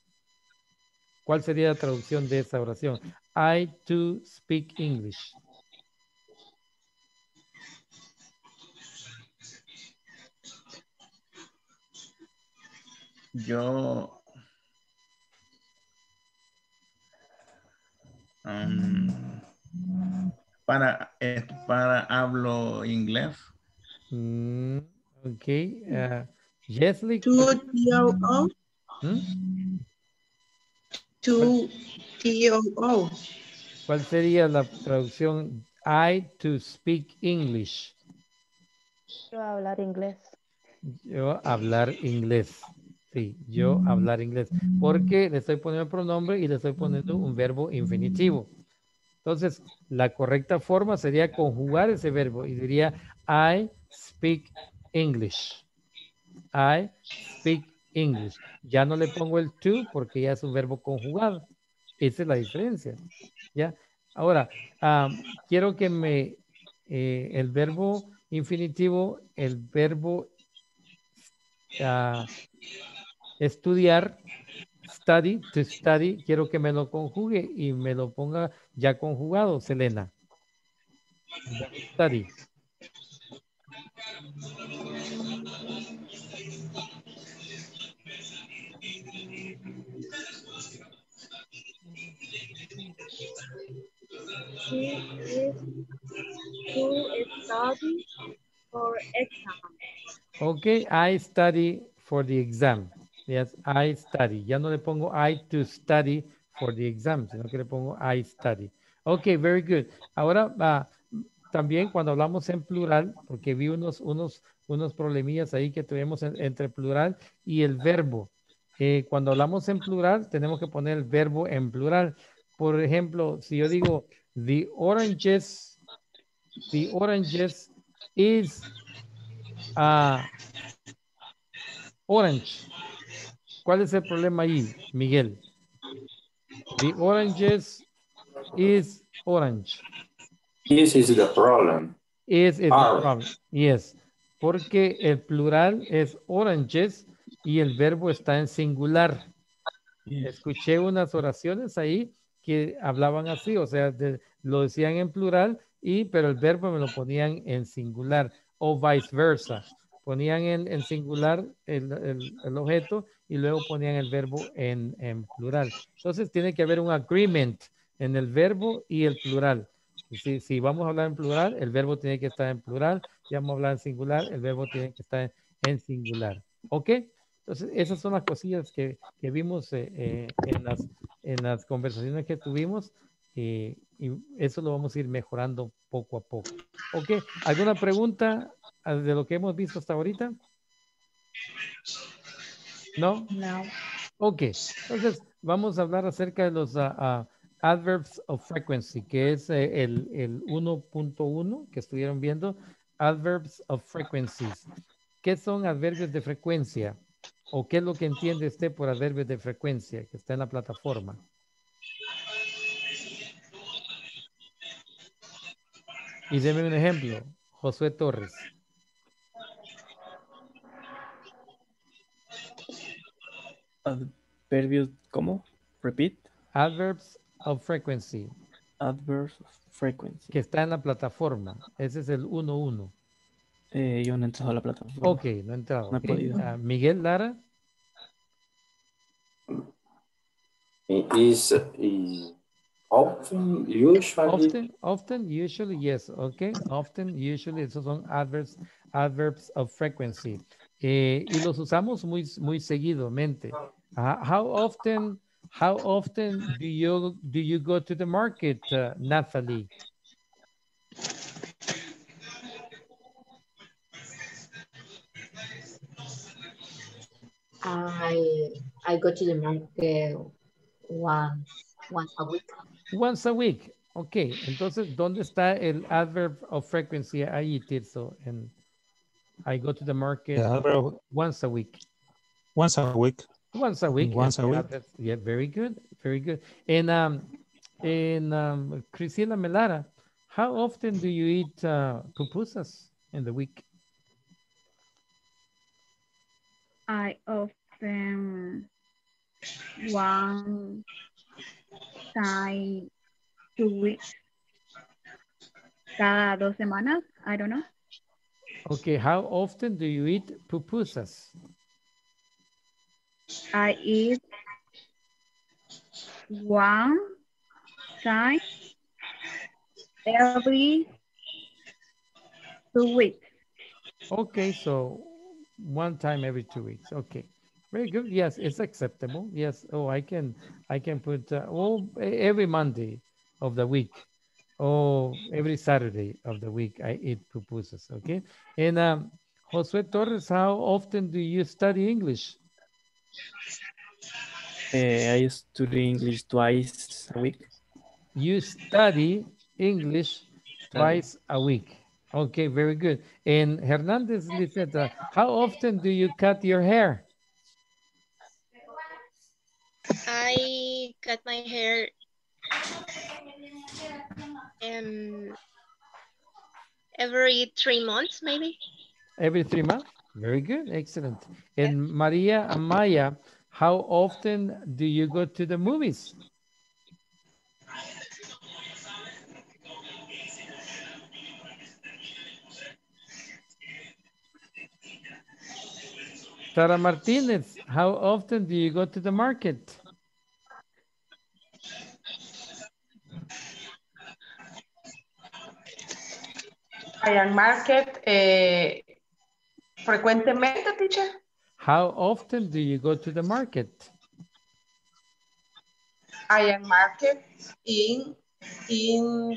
¿Cuál sería la traducción de esa oración? I to speak English. Yo um, para para hablo inglés. Mm, ok. Uh, Jesly. To T-O-O. ¿Mm? To T-O-O. ¿Cuál sería la traducción? I to speak English. Yo hablar inglés. Yo hablar inglés. Sí, yo hablar inglés. Porque le estoy poniendo el pronombre y le estoy poniendo un verbo infinitivo. Entonces, la correcta forma sería conjugar ese verbo y diría I speak English. I speak English. Ya no le pongo el to porque ya es un verbo conjugado. Esa es la diferencia. ¿Ya? Ahora, quiero que me, eh, el verbo infinitivo, el verbo uh, estudiar, study, to study, quiero que me lo conjugue y me lo ponga ya conjugado, Selena. Study. She is to study for exam. Okay, I study for the exam. Yes, I study. Ya no le pongo I to study for the exam, sino que le pongo I study. Ok, very good. Ahora, uh, también cuando hablamos en plural, porque vi unos, unos, unos problemillas ahí que tuvimos entre plural y el verbo. Eh, cuando hablamos en plural, tenemos que poner el verbo en plural. Por ejemplo, si yo digo, the oranges, the oranges is uh, orange. ¿Cuál es el problema ahí, Miguel? The oranges is orange. This is the problem. Is the problem. Yes. Porque el plural es oranges y el verbo está en singular. Escuché unas oraciones ahí que hablaban así, o sea, lo decían en plural y pero el verbo me lo ponían en singular o viceversa. Ponían en, singular el objeto y luego ponían el verbo en, plural. Entonces tiene que haber un agreement en el verbo y el plural. Si, si, vamos a hablar en plural, el verbo tiene que estar en plural. Si vamos a hablar en singular, el verbo tiene que estar en, singular. ¿Ok? Entonces, esas son las cosillas que, vimos eh, eh, en, las, en las conversaciones que tuvimos y eso lo vamos a ir mejorando poco a poco. ¿Ok? ¿Alguna pregunta de lo que hemos visto hasta ahorita? ¿No? No. Ok, entonces vamos a hablar acerca de los uh, uh, adverbs of frequency, que es eh, el, el 1.1 que estuvieron viendo, adverbs of frequencies. ¿Qué son adverbios de frecuencia? ¿O qué es lo que entiende usted por adverbios de frecuencia que está en la plataforma? Y deme un ejemplo, Josué Torres. Adverbios, ¿cómo? Repeat. Adverbs of frequency. Adverbs of frequency. Que está en la plataforma. Ese es el 1-1. Eh, yo no he entrado a la plataforma. Ok, no he entrado. No he podido. Uh, Miguel Lara. Is, is often, usually. Often, often, usually, yes. Okay, often, usually, esos son adverbs, adverbs of frequency. Eh, y los usamos muy, muy seguidamente. Uh, how often, how often do you do you go to the market, uh, Nathalie? I I go to the market once once a week. Once a week. Ok, entonces, ¿dónde está el adverb of frequency ahí, Tirso? And I go to the market Yeah, once a week. Once a week. Once a week. Once a week. that's- Yeah, very good, very good. And um, and um, Cristina Melara, how often do you eat uh, pupusas in the week? I often one time two weeks. Cada dos semanas, I don't know. Okay, how often do you eat pupusas? I eat one time every two weeks. Okay, so one time every two weeks. Okay, very good. Yes, it's acceptable. Yes. Oh, I can, I can put uh, oh every Monday of the week. Oh, every Saturday of the week I eat pupusas. Okay. And um, Josue Torres, how often do you study English? Eh, I study English twice a week. You study English twice a week. Okay, very good. And Hernandez Liseta, how often do you cut your hair? I cut my hair um, every three months, maybe. Every three months? Very good, excellent. And Maria Amaya, how often do you go to the movies? Sara Martinez, how often do you go to the market? Iron Market, eh, frecuentemente, teacher. How often do you go to the market? Iron Market in, in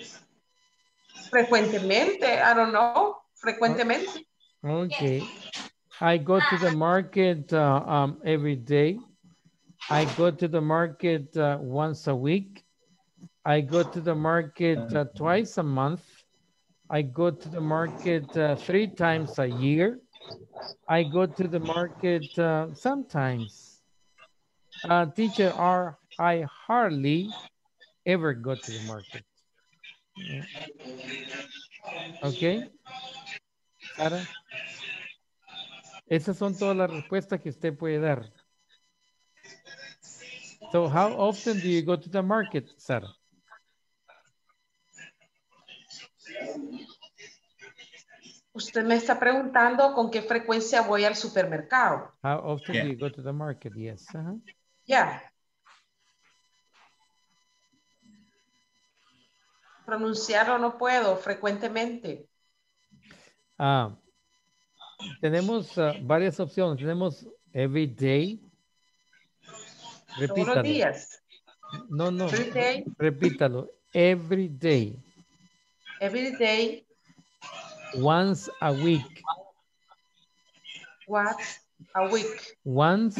frecuentemente, I don't know, frecuentemente. Okay. I go to the market uh, um, every day. I go to the market uh, once a week. I go to the market uh, twice a month. I go to the market uh, three times a year. I go to the market uh, sometimes. Uh, teacher, are I hardly ever go to the market. Yeah. Okay. Sara. Esas son todas las respuestas que usted puede dar. So how often do you go to the market, Sara? Usted me está preguntando con qué frecuencia voy al supermercado. How often Yeah. do you go to the market? Yes. uh-huh. Ya. Pronunciarlo no puedo frecuentemente. Ah, tenemos ah, varias opciones. Tenemos every day. Todos Repítalo. los días. No, no. Every day. Repítalo. Every day. Every day. Once a week. What? A week. Once.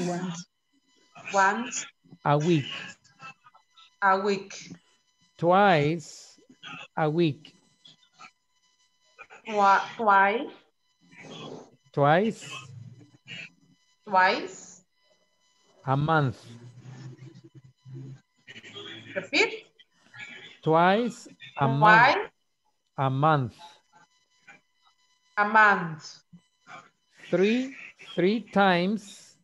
Once. A week. A week. Twice a week. Twice. Twice. Twice. A month. Repeat. Twice a Twice. month. A month. A month. Three, three times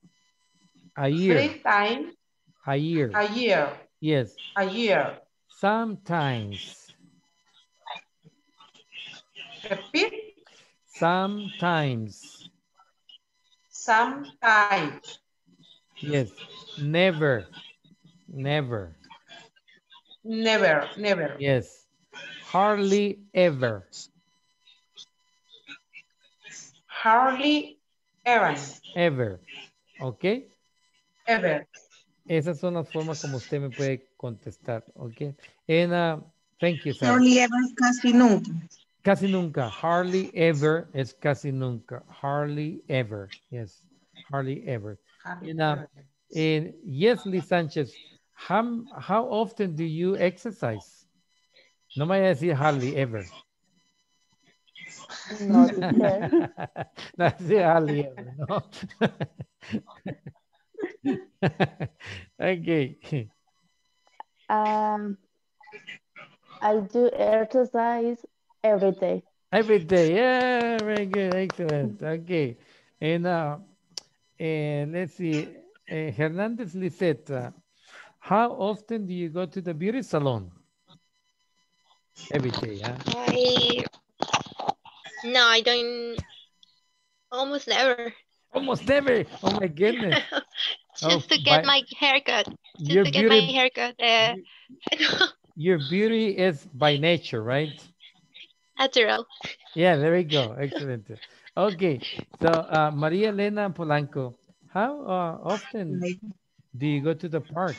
a year. Three times A year. a year. Yes. A year. Sometimes. Repeat. Sometimes. Sometimes. Yes. Never. Never. Never. Never. Yes. Hardly ever. Hardly ever. Ever. ¿Ok? Ever. Esas son las formas como usted me puede contestar. ¿Ok? Uh, thank you, Sarah. Hardly ever, casi nunca. Casi nunca. Hardly ever es casi nunca. Hardly ever. Yes. Hardly ever. And, uh, and yes, Liz Sanchez, how, how often do you exercise? No me vaya a decir hardly ever. No, <laughs> teacher. no, sí, hardly no. <laughs> okay. Um, I do exercise every day. Every day. Yeah, very good. Excellent. Okay. And, uh, and let's see. Uh, Hernandez Lisette, uh, how often do you go to the beauty salon? Every day, huh? I no, I don't. Almost never. Almost never. Oh my goodness. <laughs> Just Oh, to get my haircut. Just Your to get my beauty- haircut. Uh, <laughs> Your beauty is by nature, right? natural. Yeah, there we go. Excellent. Okay. So, uh, Maria Elena Polanco, how uh, often do you go to the park?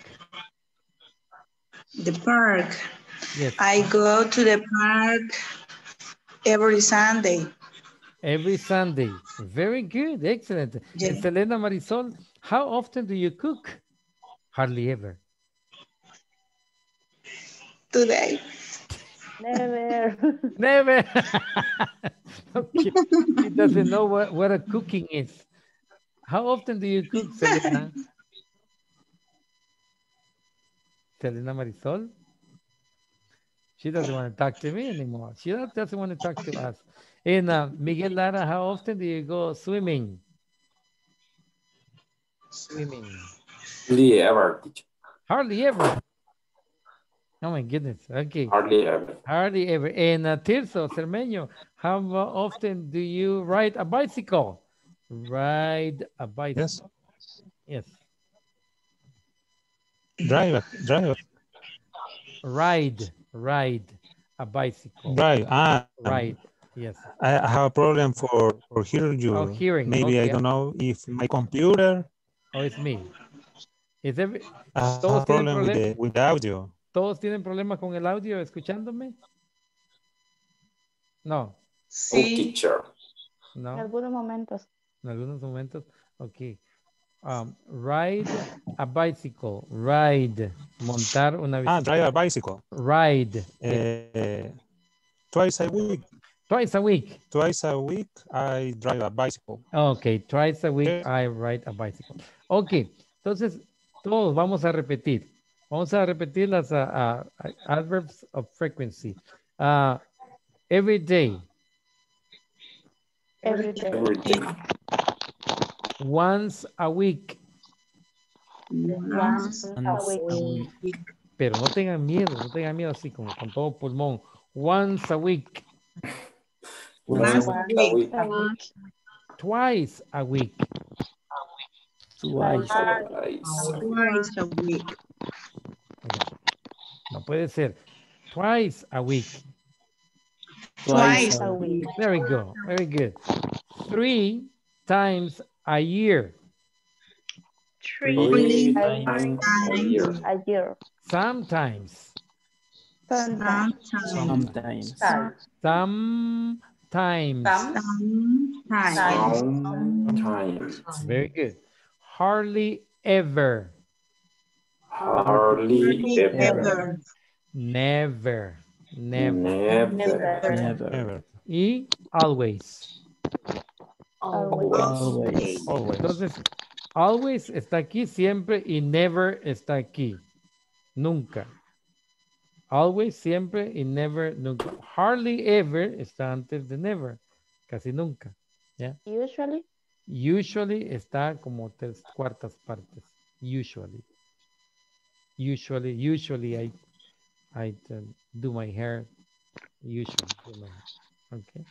The park. Yes. I go to the park every Sunday. Every Sunday. Very good. Excellent. Yeah. And Selena Marisol, how often do you cook? Hardly ever. Today. Never. <laughs> Never. <laughs> okay. He doesn't know what, what a cooking is. How often do you cook, Selena? <laughs> Selena Marisol? She doesn't want to talk to me anymore. She doesn't want to talk to us. And uh, Miguel Lara, how often do you go swimming? Swimming. Hardly ever, teacher. Hardly ever. Oh my goodness. Okay. Hardly ever. Hardly ever. And uh, Tirso Cermeño, how often do you ride a bicycle? Ride a bicycle. Yes. Drive, drive, Ride, ride a bicycle. drive. Ah, Ride. Yes. I have a problem for for hear you. Oh, hearing, Maybe I don't know if my computer Oh, it's me. Is every, I have todos a tienen problem with problem- the with the audio. ¿Todos tienen problemas con el audio escuchándome? No. Oh, teacher. En No. algunos momentos. En algunos momentos. Ok. Um, ride a bicycle. Ride. Montar una Ah, bicicleta. drive a bicycle. Ride. Eh, twice a week. Twice a week. Twice a week I drive a bicycle. Ok, twice a week I ride a bicycle. Ok, entonces todos vamos a repetir. Vamos a repetir las ah, ah, adverbs of frequency. Ah, every day, Every day. Every day. Once a week. Once a week. a week. Pero no tengan miedo, no tengan miedo así como con todo pulmón. Once a week, Once a week. A week. twice a week, Twice. A week. no puede ser. Twice a week. Twice A week. There we go. Very good. Three times a year. Three times times a year. A year. Sometimes. Sometimes. Sometimes. Sometimes. Sometimes. Sometimes. Very good. Hardly ever. Hardly ever. Never. Never. Never. Never. Y always. Always. Always. Entonces, always está aquí siempre y never está aquí. Nunca. Always siempre y never nunca. Hardly ever está antes de never. Casi nunca. ¿ya? Usually. Usually está como tres cuartas partes. Usually. Usually, usually I, I do my hair. Usually do my hair. Okay.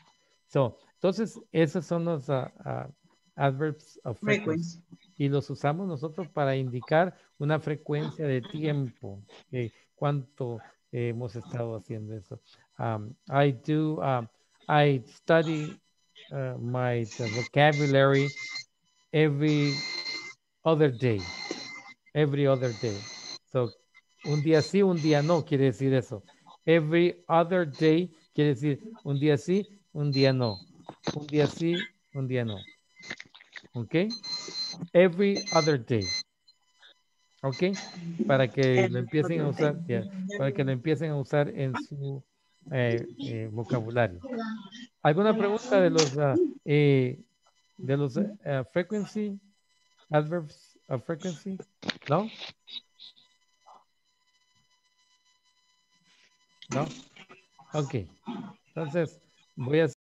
So, entonces, esos son los uh, uh, adverbs of frequency. Y los usamos nosotros para indicar una frecuencia de tiempo. Eh, cuánto hemos estado haciendo eso. Um, I do, um, I study uh, my vocabulary every other day. Every other day. So, un día sí, un día no, quiere decir eso. Every other day quiere decir un día sí, un día no. Un día sí, un día no. ¿Ok? Every other day. ¿Ok? Para que lo empiecen a usar, para que lo empiecen a usar en su eh, eh, vocabulario. ¿Alguna pregunta de los uh, de los uh, frequency, adverbs of frequency? ¿No? ¿No? Ok. Entonces, voy a